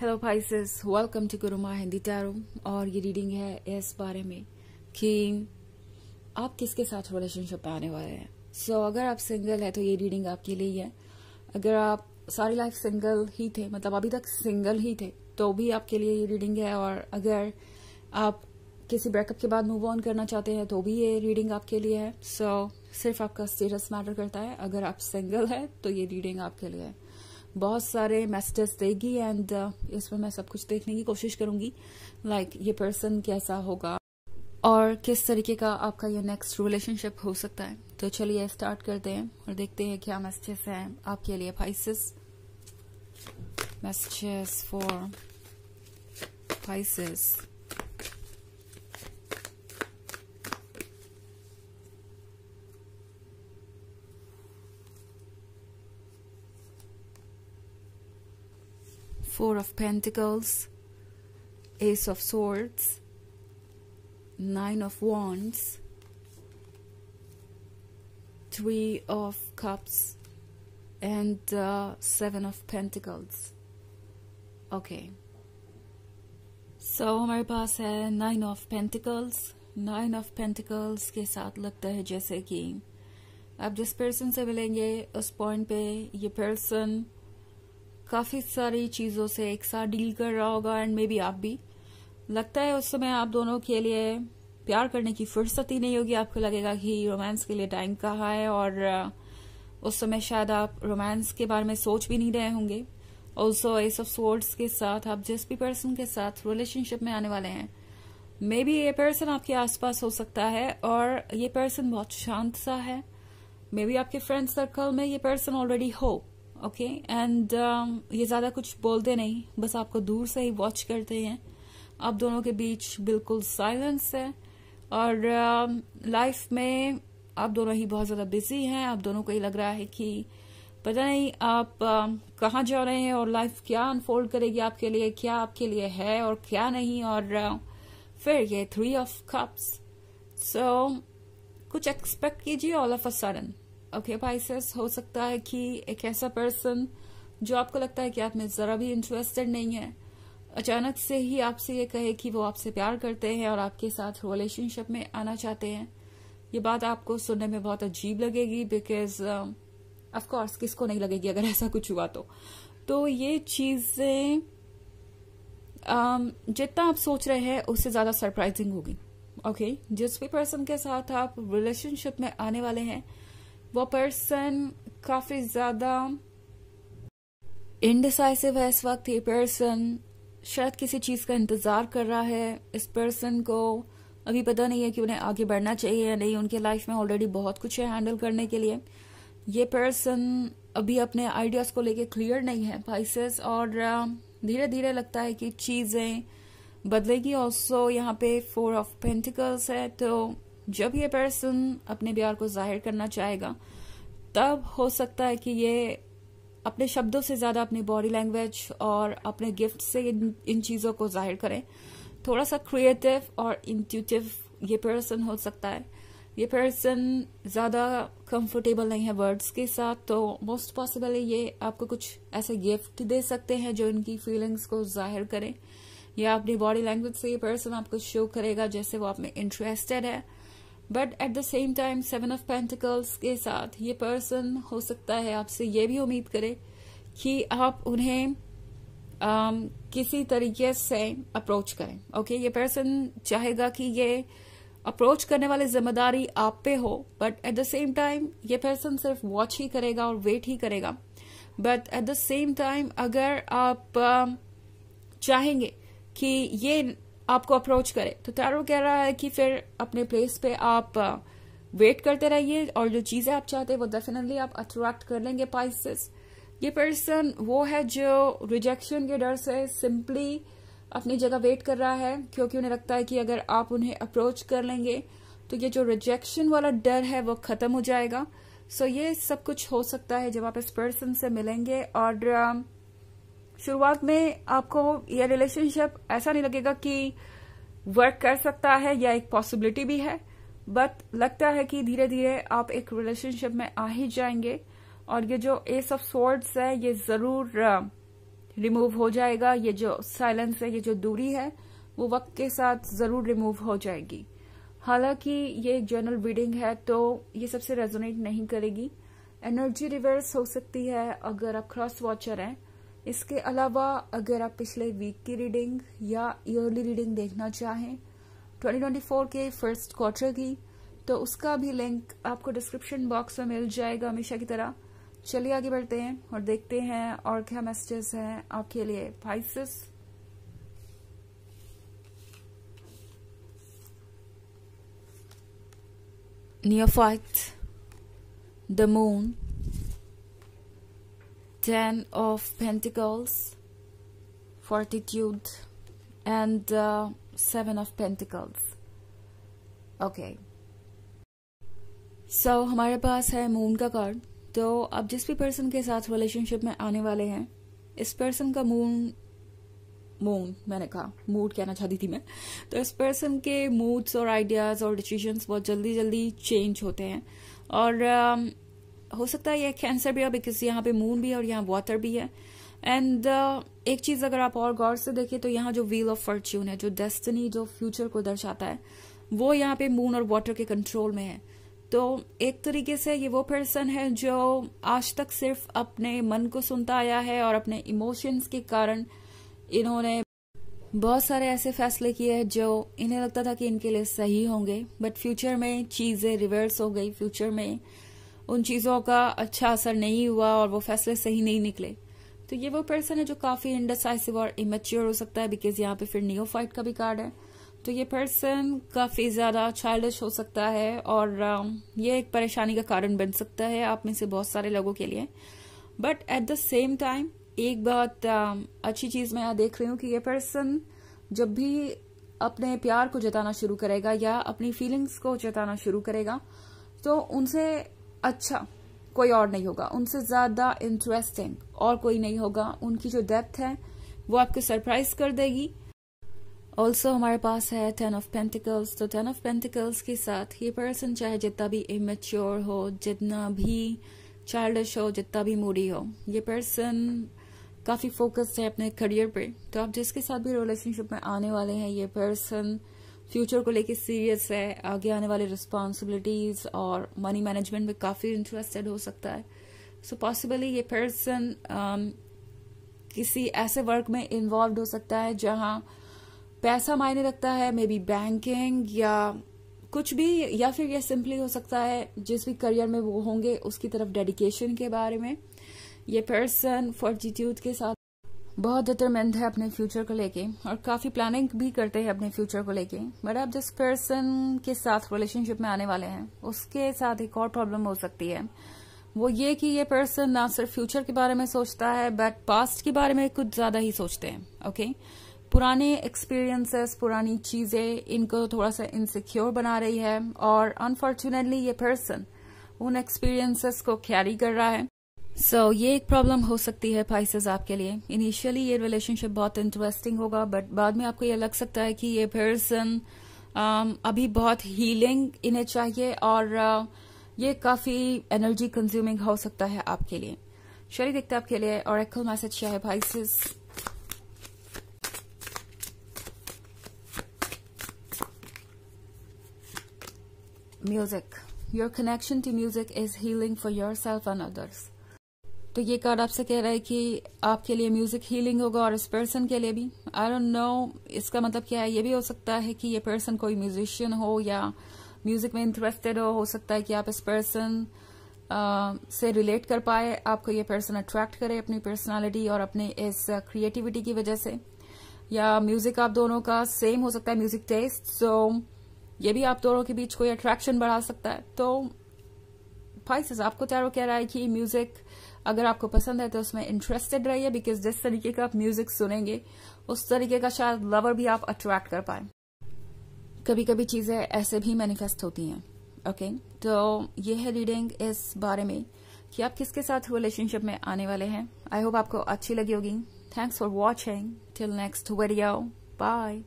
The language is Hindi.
Hello Pisces welcome to Guruma Hindi tarot और ये रीडिंग है इस बारे में कि आप किसके साथ रिलेशनशिप में आने वाले हैं? सो so, अगर आप सिंगल है तो ये रीडिंग आपके लिए ही है। अगर आप सारी लाइफ सिंगल ही थे मतलब अभी तक सिंगल ही थे तो भी आपके लिए ये रीडिंग है। और अगर आप किसी ब्रेकअप के बाद मूव ऑन करना चाहते हैं तो भी ये रीडिंग आपके लिए है। सो so, सिर्फ़ आपका स्टेटस मैटर करता है। अगर आप सिंगल है तो ये रीडिंग आपके लिए है। बहुत सारे मैसेजेस देगी एंड uh, इसमें मैं सब कुछ देखने की कोशिश करूँगी लाइक like, ये पर्सन कैसा होगा और किस तरीके का आपका ये नेक्स्ट रिलेशनशिप हो सकता है। तो चलिए स्टार्ट करते हैं और देखते हैं क्या मैसेजेस हैं आपके लिए। Pisces messages for Pisces Four of Pentacles, Ace of Swords, Nine of Wands, Three of Cups, and uh, Seven of Pentacles. Okay. So हमारे पास है nine of pentacles nine of pentacles के साथ लगता है जैसे कि आप जिस पर्सन से मिलेंगे उस पॉइंट पे ये पर्सन काफ़ी सारी चीज़ों से एक साथ डील कर रहा होगा एंड मे बी आप भी। लगता है उस समय आप दोनों के लिए प्यार करने की फुर्सत ही नहीं होगी। आपको लगेगा कि रोमांस के लिए टाइम कहा है, और उस समय शायद आप रोमांस के बारे में सोच भी नहीं रहे होंगे। ऑल्सो एस ऑफ़ सोर्ड्स के साथ आप जिस भी पर्सन के साथ रिलेशनशिप में आने वाले हैं मे बी ये पर्सन आपके आसपास हो सकता है, और ये पर्सन बहुत शांत सा है। मे बी आपके फ्रेंड सर्कल में ये पर्सन ऑलरेडी हो। ओके एंड um, ये ज़्यादा कुछ बोलते नहीं बस आपको दूर से ही वॉच करते हैं। आप दोनों के बीच बिल्कुल साइलेंस है। और लाइफ um, में आप दोनों ही बहुत ज़्यादा बिज़ी हैं। आप दोनों को ही लग रहा है कि पता नहीं आप uh, कहाँ जा रहे हैं और लाइफ क्या अनफोल्ड करेगी आपके लिए क्या आपके लिए है और क्या नहीं। और uh, फिर ये थ्री ऑफ़ कप्स सो कुछ एक्सपेक्ट कीजिए all of a sudden okay Pisces हो सकता है कि एक ऐसा पर्सन जो आपको लगता है कि आप में जरा भी इंटरेस्टेड नहीं है। अचानक से ही आपसे ये कहे कि वो आपसे प्यार करते हैं और आपके साथ रिलेशनशिप में आना चाहते हैं। ये बात आपको सुनने में बहुत अजीब लगेगी बिकॉज़ ऑफ़ कोर्स किसको नहीं लगेगी अगर ऐसा कुछ हुआ तो। तो ये चीज़ें um, जितना आप सोच रहे हैं उससे ज़्यादा सरप्राइजिंग होगी। Okay okay? जिस भी पर्सन के साथ आप रिलेशनशिप में आने वाले हैं वो पर्सन काफ़ी ज़्यादा इनडिसाइसिव है इस वक्त। ये पर्सन शायद किसी चीज़ का इंतज़ार कर रहा है। इस पर्सन को अभी पता नहीं है कि उन्हें आगे बढ़ना चाहिए या नहीं। उनके लाइफ में ऑलरेडी बहुत कुछ है हैंडल करने के लिए। ये पर्सन अभी अपने आइडियाज़ को लेके क्लियर नहीं है पाइसेस और धीरे धीरे लगता है कि चीज़ें बदलेगी। ऑल्सो यहाँ पे फोर ऑफ़ पेंटिकल्स है तो जब ये पर्सन अपने प्यार को ज़ाहिर करना चाहेगा तब हो सकता है कि ये अपने शब्दों से ज़्यादा अपनी बॉडी लैंग्वेज और अपने गिफ्ट से इन, इन चीज़ों को ज़ाहिर करें। थोड़ा सा क्रिएटिव और इंट्यूटिव ये पर्सन हो सकता है। ये पर्सन ज़्यादा कंफर्टेबल नहीं है वर्ड्स के साथ तो मोस्ट पॉसिबल ये आपको कुछ ऐसे गिफ्ट दे सकते हैं जो इनकी फीलिंग्स को ज़ाहिर करें। या अपनी बॉडी लैंग्वेज से ये पर्सन आपको शो करेगा जैसे वो आप में इंटरेस्टेड है। But at the same time seven of pentacles के साथ ये पर्सन हो सकता है आपसे ये भी उम्मीद करे कि आप उन्हें um, किसी तरीके से अप्रोच करें ओके okay? ये पर्सन चाहेगा कि ये अप्रोच करने वाली ज़िम्मेदारी आप पे हो but at the same time ये पर्सन सिर्फ़ वॉच ही करेगा और वेट ही करेगा but at the same time अगर आप uh, चाहेंगे कि ये आपको अप्रोच करे। तो टैरो कह रहा है कि फिर अपने प्लेस पे आप वेट करते रहिए और जो चीज़ें आप चाहते हैं वो डेफिनेटली आप अट्रैक्ट कर लेंगे पाइसेस ये पर्सन वो है जो रिजेक्शन के डर से सिंपली अपनी जगह वेट कर रहा है, क्योंकि उन्हें लगता है कि अगर आप उन्हें अप्रोच कर लेंगे तो ये जो रिजेक्शन वाला डर है वो खत्म हो जाएगा। सो so ये सब कुछ हो सकता है जब आप इस पर्सन से मिलेंगे और शुरुआत में आपको यह रिलेशनशिप ऐसा नहीं लगेगा कि वर्क कर सकता है या एक पॉसिबिलिटी भी है बट लगता है कि धीरे धीरे आप एक रिलेशनशिप में आ ही जाएँगे और ये जो एस ऑफ़ सोर्ड्स है, ये ज़रूर रिमूव हो जाएगा। ये जो साइलेंस है, ये जो दूरी है, वो वक्त के साथ ज़रूर रिमूव हो जाएगी। हालाँकि ये एक जनरल रीडिंग है तो ये सबसे रेजोनेट नहीं करेगी। एनर्जी रिवर्स हो सकती है अगर आप क्रॉस वॉचर हैं। इसके अलावा, अगर आप पिछले वीक की रीडिंग या ईयरली रीडिंग देखना चाहें 2024 के फ़र्स्ट क्वार्टर की तो उसका भी लिंक आपको डिस्क्रिप्शन बॉक्स में मिल जाएगा हमेशा की तरह। चलिए आगे बढ़ते हैं और देखते हैं और क्या मैसेजेस हैं आपके लिए। Pisces neophyte, the moon ten of pentacles fortitude and uh, seven of pentacles. Okay. So so, हमारे पास है मून का कार्ड तो आप जिस भी पर्सन के साथ रिलेशनशिप में आने वाले हैं इस पर्सन का मून मून मैंने कहा मूड कहना चाहती थी मैं. तो इस पर्सन के मूड्स और आइडियाज़ और डिसीजंस बहुत जल्दी जल्दी चेंज होते हैं. और um, हो सकता है ये कैंसर भी है बिकॉज़ यहाँ पे मून भी है और यहाँ वाटर भी है। एंड uh, एक चीज़ अगर आप और गौर से देखें तो यहाँ जो व्हील ऑफ़ फॉर्च्यून है जो डेस्टिनी जो फ्यूचर को दर्शाता है वो यहाँ पे मून और वाटर के कंट्रोल में है। तो एक तरीके से ये वो पर्सन है जो आज तक सिर्फ़ अपने मन को सुनता आया है और अपने इमोशंस के कारण इन्होंने बहुत सारे ऐसे फैसले किए हैं जो इन्हें लगता था कि इनके लिए सही होंगे। बट फ्यूचर में चीज़ें रिवर्स हो गई फ्यूचर में उन चीज़ों का अच्छा असर नहीं हुआ और वो फैसले सही नहीं निकले। तो ये वो पर्सन है जो काफ़ी इंडसाइसिव और इमेच्योर हो सकता है बिकॉज़ यहाँ पे फिर नियोफाइट का भी कार्ड है। तो ये पर्सन काफ़ी ज़्यादा चाइल्डिश हो सकता है और um, ये एक परेशानी का कारण बन सकता है आप में से बहुत सारे लोगों के लिए। But at the same time एक बहुत um, अच्छी चीज़ मैं यहाँ देख रही हूँ कि ये पर्सन जब भी अपने प्यार को जताना शुरू करेगा या अपनी फीलिंग्स को जताना शुरू करेगा तो उनसे अच्छा कोई और नहीं होगा। उनसे ज़्यादा इंटरेस्टिंग और कोई नहीं होगा। उनकी जो डेप्थ है, वो आपको सरप्राइज़ कर देगी। ऑल्सो हमारे पास है टेन ऑफ़ पेंटिकल्स तो टेन ऑफ़ पेंटिकल्स के साथ ये पर्सन चाहे जितना भी इमेच्योर हो, जितना भी चाइल्डिश हो, जितना भी मूडी हो, ये पर्सन काफ़ी फोकस्ड है अपने करियर पे। तो आप जिसके साथ भी रिलेशनशिप में आने वाले हैं, ये पर्सन फ्यूचर को लेके सीरियस है आगे आने वाले रिस्पॉन्सिबिलिटीज और मनी मैनेजमेंट में काफ़ी इंटरेस्टेड हो सकता है। सो so पॉसिबली ये पर्सन um, किसी ऐसे वर्क में इन्वॉल्व हो सकता है जहाँ पैसा मायने रखता है मे बी बैंकिंग या कुछ भी या फिर यह सिंपली हो सकता है जिस भी करियर में वो होंगे उसकी तरफ़ डेडिकेशन के बारे में। ये पर्सन फॉर्टिट्यूड के साथ बहुत डिटरमेंट है अपने फ्यूचर को लेके और काफ़ी प्लानिंग भी करते हैं अपने फ्यूचर को लेके। बट आप जिस पर्सन के साथ रिलेशनशिप में आने वाले हैं, उसके साथ एक और प्रॉब्लम हो सकती है। वो ये कि ये पर्सन ना सिर्फ़ फ्यूचर के बारे में सोचता है बट पास्ट के बारे में कुछ ज़्यादा ही सोचते हैं ओके okay? पुराने एक्सपीरियंसेस पुरानी चीज़ें इनको थोड़ा सा इनसिक्योर बना रही है और अनफॉर्चुनेटली ये पर्सन उन एक्सपीरियंसेस को कैरी कर रहा है। सो so, ये एक प्रॉब्लम हो सकती है पाइसेस आपके लिए। इनिशियली ये रिलेशनशिप बहुत इंटरेस्टिंग होगा बट बाद में आपको ये लग सकता है कि ये पर्सन um, अभी बहुत हीलिंग इन्हें चाहिए और uh, ये काफ़ी एनर्जी कंज्यूमिंग हो सकता है आपके लिए। चलिए देखते हैं आपके लिए और एक मैसेज क्या है Pisces music your connection to music is healing for yourself and others तो ये कार्ड आपसे कह रहा है कि आपके लिए म्यूज़िक हीलिंग होगा और इस पर्सन के लिए भी। आई डोंट नो इसका मतलब क्या है? ये भी हो सकता है कि ये पर्सन कोई म्यूजिशियन हो या म्यूज़िक में इंटरेस्टेड हो हो सकता है कि आप इस पर्सन से रिलेट कर पाए, आपको ये पर्सन अट्रैक्ट करे अपनी पर्सनालिटी और अपने इस क्रिएटिविटी की वजह से। या म्यूज़िक आप दोनों का सेम हो सकता है म्यूज़िक टेस्ट सो ये भी आप दोनों के बीच कोई अट्रैक्शन बढ़ा सकता है। तो फाइसेस आपको चारों कह रहा है कि म्यूज़िक अगर आपको पसंद है तो उसमें इंटरेस्टेड रहिए बिकॉज़ जिस तरीके का आप म्यूज़िक सुनेंगे, उस तरीके का शायद लवर भी आप अट्रैक्ट कर पाए। कभी कभी चीज़ें ऐसे भी मैनिफेस्ट होती हैं ओके okay? तो ये है रीडिंग इस बारे में कि आप किसके साथ रिलेशनशिप में आने वाले हैं। आई होप आपको अच्छी लगी होगी। Thanks for watching till next video bye